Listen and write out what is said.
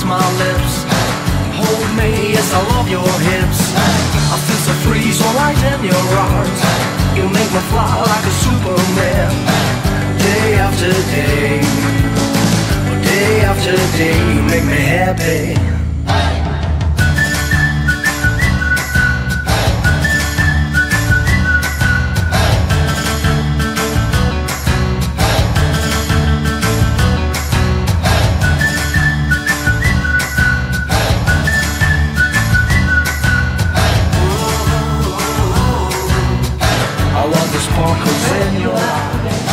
kiss my lips. Hold me as yes, I love your hips. I feel so free, so light in your arms. You make me fly like a superman. Day after day. Day after day, you make me happy. in your life.